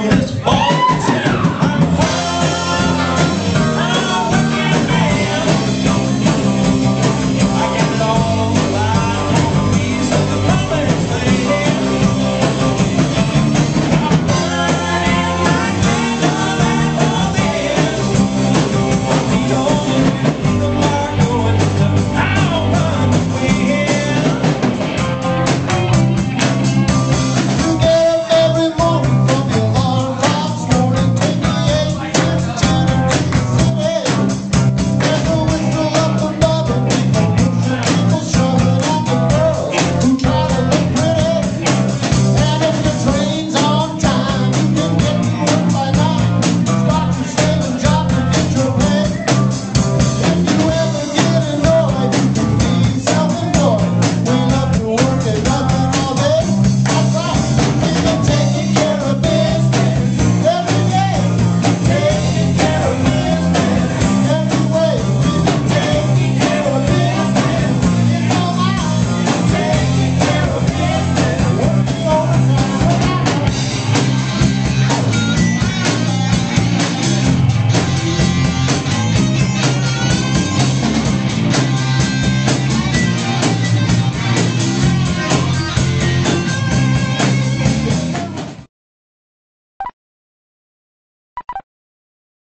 from